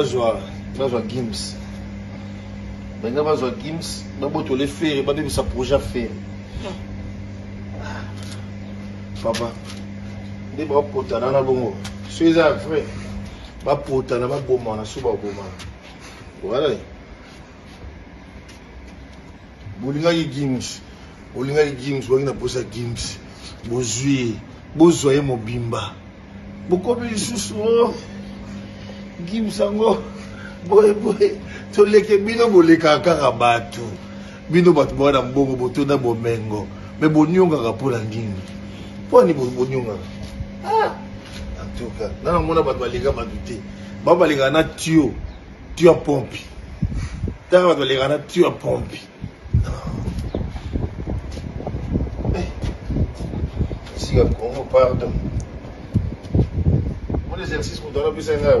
bazwa bazwa gims balinga bazwa gims babotole fere babebisa projet ya fere papa nde bapotana na bongo so eza ya vrai bapotana babomana so babomana voilà bolingaki gims olingaki gims baki na posa gims bozwi ye bozwa ye mobimba bokomi lisusu o oh, gims yango boye boye toleke bino bolekaka kaka bato bino bato baa na mbongo botonda bomengo me boniongaka mpo na nini mpo ani boniongaka ah! antuka nana mona bato baleka bato te bao balekaka na tio tu as pompi tanga bato baleka na tu as pompi sika congo pardon mon exercice moto alobisa ngai